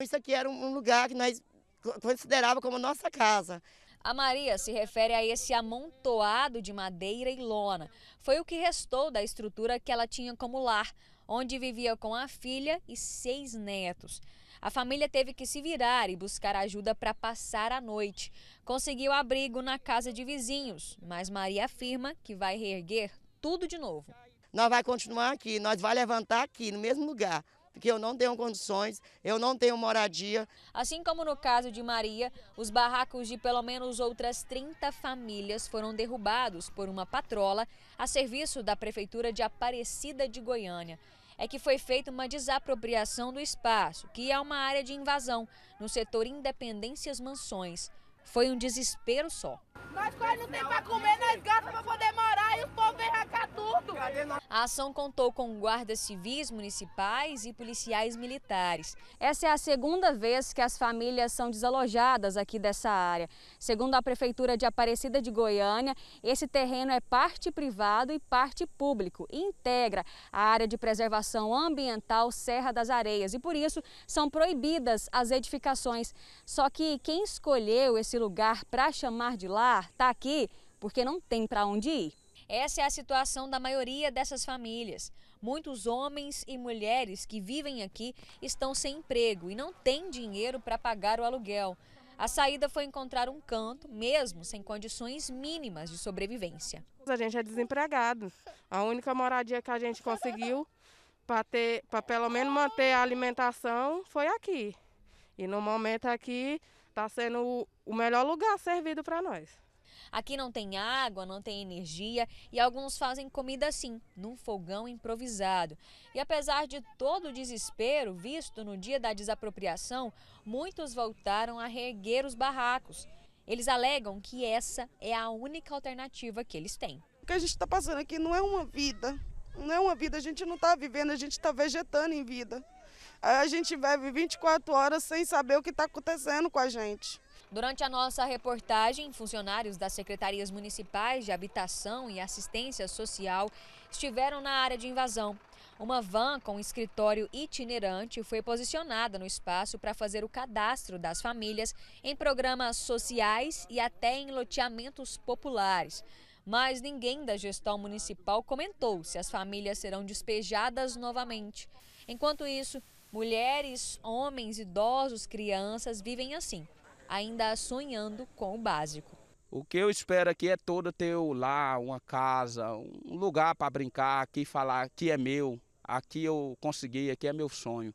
Isso aqui era um lugar que nós considerava como nossa casa. A Maria se refere a esse amontoado de madeira e lona. Foi o que restou da estrutura que ela tinha como lar, onde vivia com a filha e seis netos. A família teve que se virar e buscar ajuda para passar a noite. Conseguiu abrigo na casa de vizinhos, mas Maria afirma que vai reerguer tudo de novo. Nós vai continuar aqui, nós vai levantar aqui no mesmo lugar, porque eu não tenho condições, eu não tenho moradia. Assim como no caso de Maria, os barracos de pelo menos outras 30 famílias foram derrubados por uma patrola a serviço da Prefeitura de Aparecida de Goiânia é que foi feita uma desapropriação do espaço, que é uma área de invasão, no setor Independências Mansões. Foi um desespero só. Nós quase não tem para comer, nós gastamos para poder morar e o povo vem arrancar tudo. A ação contou com guardas civis municipais e policiais militares. Essa é a segunda vez que as famílias são desalojadas aqui dessa área. Segundo a Prefeitura de Aparecida de Goiânia, esse terreno é parte privado e parte público e integra a área de preservação ambiental Serra das Areias e por isso são proibidas as edificações. Só que quem escolheu esse lugar para chamar de lar está aqui porque não tem para onde ir. Essa é a situação da maioria dessas famílias. Muitos homens e mulheres que vivem aqui estão sem emprego e não têm dinheiro para pagar o aluguel. A saída foi encontrar um canto, mesmo sem condições mínimas de sobrevivência. A gente é desempregado. A única moradia que a gente conseguiu para pelo menos manter a alimentação foi aqui. E no momento aqui está sendo o melhor lugar servido para nós. Aqui não tem água, não tem energia e alguns fazem comida assim, num fogão improvisado. E apesar de todo o desespero visto no dia da desapropriação, muitos voltaram a reerguer os barracos. Eles alegam que essa é a única alternativa que eles têm. O que a gente está passando aqui não é uma vida, não é uma vida, a gente não está vivendo, a gente está vegetando em vida. A gente vive 24 horas sem saber o que está acontecendo com a gente. Durante a nossa reportagem, funcionários das secretarias municipais de habitação e assistência social estiveram na área de invasão. Uma van com escritório itinerante foi posicionada no espaço para fazer o cadastro das famílias em programas sociais e até em loteamentos populares. Mas ninguém da gestão municipal comentou se as famílias serão despejadas novamente. Enquanto isso, mulheres, homens, idosos, crianças vivem assim ainda sonhando com o básico. O que eu espero aqui é todo ter lá uma casa, um lugar para brincar, aqui falar que é meu, aqui eu consegui, aqui é meu sonho.